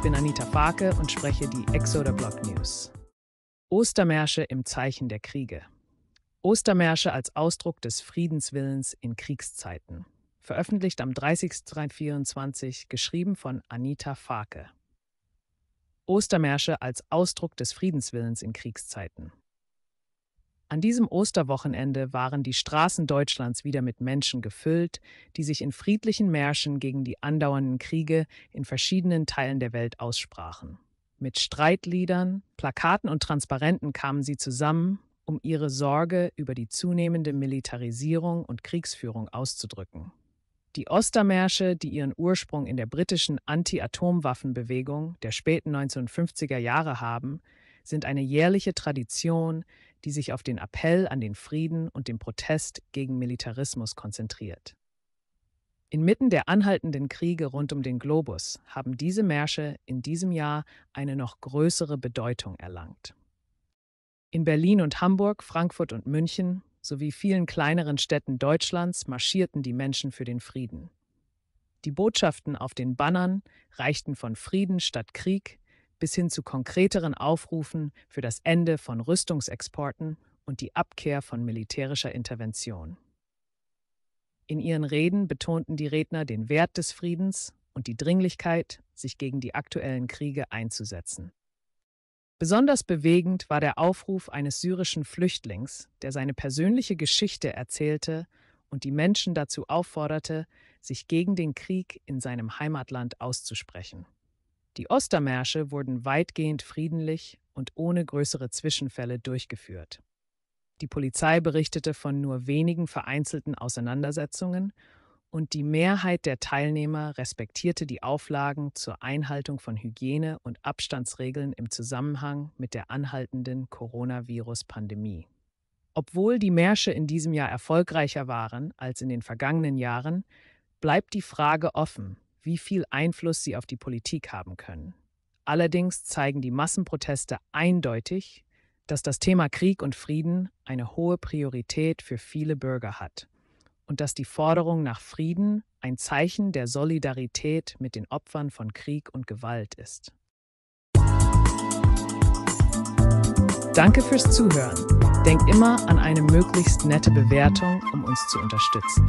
Ich bin Anita Farke und spreche die Exoder Blog News. Ostermärsche im Zeichen der Kriege. Ostermärsche als Ausdruck des Friedenswillens in Kriegszeiten. Veröffentlicht am 30.03.24, geschrieben von Anita Farke. Ostermärsche als Ausdruck des Friedenswillens in Kriegszeiten. An diesem Osterwochenende waren die Straßen Deutschlands wieder mit Menschen gefüllt, die sich in friedlichen Märschen gegen die andauernden Kriege in verschiedenen Teilen der Welt aussprachen. Mit Streitliedern, Plakaten und Transparenten kamen sie zusammen, um ihre Sorge über die zunehmende Militarisierung und Kriegsführung auszudrücken. Die Ostermärsche, die ihren Ursprung in der britischen Anti-Atomwaffenbewegung der späten 1950er Jahre haben, sind eine jährliche Tradition, die sich auf den Appell an den Frieden und den Protest gegen Militarismus konzentriert. Inmitten der anhaltenden Kriege rund um den Globus haben diese Märsche in diesem Jahr eine noch größere Bedeutung erlangt. In Berlin und Hamburg, Frankfurt und München sowie vielen kleineren Städten Deutschlands marschierten die Menschen für den Frieden. Die Botschaften auf den Bannern reichten von Frieden statt Krieg bis hin zu konkreteren Aufrufen für das Ende von Rüstungsexporten und die Abkehr von militärischer Intervention. In ihren Reden betonten die Redner den Wert des Friedens und die Dringlichkeit, sich gegen die aktuellen Kriege einzusetzen. Besonders bewegend war der Aufruf eines syrischen Flüchtlings, der seine persönliche Geschichte erzählte und die Menschen dazu aufforderte, sich gegen den Krieg in seinem Heimatland auszusprechen. Die Ostermärsche wurden weitgehend friedlich und ohne größere Zwischenfälle durchgeführt. Die Polizei berichtete von nur wenigen vereinzelten Auseinandersetzungen und die Mehrheit der Teilnehmer respektierte die Auflagen zur Einhaltung von Hygiene- und Abstandsregeln im Zusammenhang mit der anhaltenden Coronavirus-Pandemie. Obwohl die Märsche in diesem Jahr erfolgreicher waren als in den vergangenen Jahren, bleibt die Frage offen, wie viel Einfluss sie auf die Politik haben können. Allerdings zeigen die Massenproteste eindeutig, dass das Thema Krieg und Frieden eine hohe Priorität für viele Bürger hat und dass die Forderung nach Frieden ein Zeichen der Solidarität mit den Opfern von Krieg und Gewalt ist. Danke fürs Zuhören. Denk immer an eine möglichst nette Bewertung, um uns zu unterstützen.